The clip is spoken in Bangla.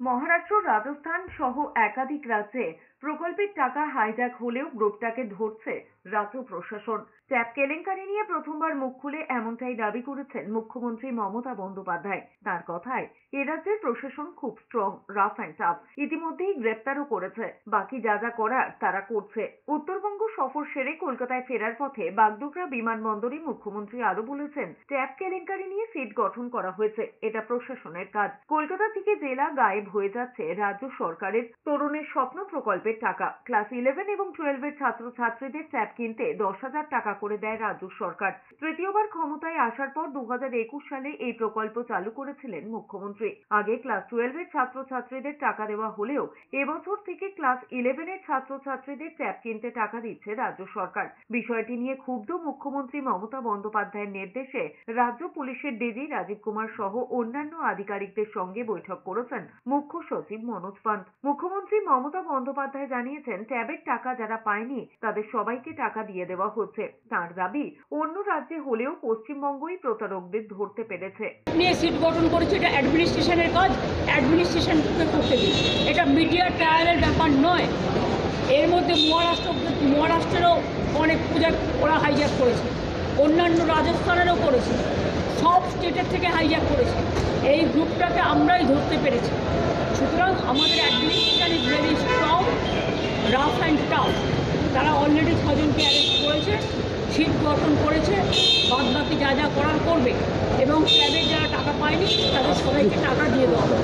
মহারাষ্ট্র, রাজস্থান সহ একাধিক রাজ্যে প্রকল্পের টাকা হাইজ্যাক হলেও গ্রুপটাকে ধরছে রাজ্য প্রশাসন। ট্যাপ কেলেঙ্কারি নিয়ে প্রথমবার মুখ খুলে এমনটাই দাবি করেছেন মুখ্যমন্ত্রী মমতা বন্দ্যোপাধ্যায়। তার কথায়, এ রাজ্যের প্রশাসন খুব স্ট্রং রাফ অ্যান্ড টাফ ইতিমধ্যেই গ্রেপ্তারও করেছে। বাকি যা যা করার তারা করছে। উত্তরবঙ্গ সফর সেরে কলকাতায় ফেরার পথে বাগডোগরা বিমানবন্দরে মুখ্যমন্ত্রী আরও বলেছেন ট্যাপ কেলেঙ্কারি নিয়ে সিট গঠন করা হয়েছে। এটা প্রশাসনের কাজ। কলকাতা থেকে জেলা গায়েব হয়ে যাচ্ছে রাজ্য সরকারের তরুণের স্বপ্ন প্রকল্পের টাকা। ক্লাস ইলেভেন এবং টুয়েলভের ছাত্র ছাত্রীদের ট্যাব কিনতে দশ হাজার টাকা করে দেয় রাজ্য সরকার। তৃতীয়বার ক্ষমতায় আসার পর দু হাজার একুশ সালে এই প্রকল্প চালু করেছিলেন মুখ্যমন্ত্রী। আগে ক্লাস টুয়েলভের ছাত্র ছাত্রীদের টাকা দেওয়া হলেও এবছর থেকে ক্লাস ইলেভেনের ছাত্র ছাত্রীদের ট্যাব কিনতে টাকা দিচ্ছে রাজ্য সরকার। বিষয়টি নিয়ে ক্ষুব্ধ মুখ্যমন্ত্রী মমতা বন্দ্যোপাধ্যায়ের নির্দেশে রাজ্য পুলিশের ডিজি রাজীব কুমার সহ অন্যান্য আধিকারিকদের সঙ্গে বৈঠক করেছেন মুখ্য সচিব মনোজ পান্ত মুখ্যমন্ত্রী মমতা বন্দ্যোপাধ্যায় জানিয়েছেন, ট্যাবের টাকা যারা পায়নি, তাদের সবাইকে টাকা দিয়ে দেওয়া হচ্ছে। তার দাবি, অন্য রাজ্যে হলেও পশ্চিমবঙ্গই প্রতারকদের ধরতে পেরেছে। নিয়ে সিট গঠন করেছে, এটা অ্যাডমিনিস্ট্রেশনের কাজ অ্যাডমিনিস্ট্রেশনকে করতে দিন এটা মিডিয়া ট্রায়ালের ব্যাপার নয়। এর মধ্যে মহারাষ্ট্র, মহারাষ্ট্রেরও অনেক পূজা ওরা হাইজ্যাক করেছে। অন্যান্য রাজস্থানেরও করেছে। সব স্টেটের থেকে হাইজ্যাক করেছে। এই গ্রুপটাকে আমরাই ধরতে পেরেছি। সুতরাং আমাদের administration is very strong rough and tough তারা অলরেডি ছজনকে অ্যারেস্ট করেছে সিট গঠন করেছে বাদ বাকি যা যা করার করবে। এবং ক্যাবের যারা টাকা পায়নি, তাদের সবাইকে টাকা দিয়ে দেওয়া হবে।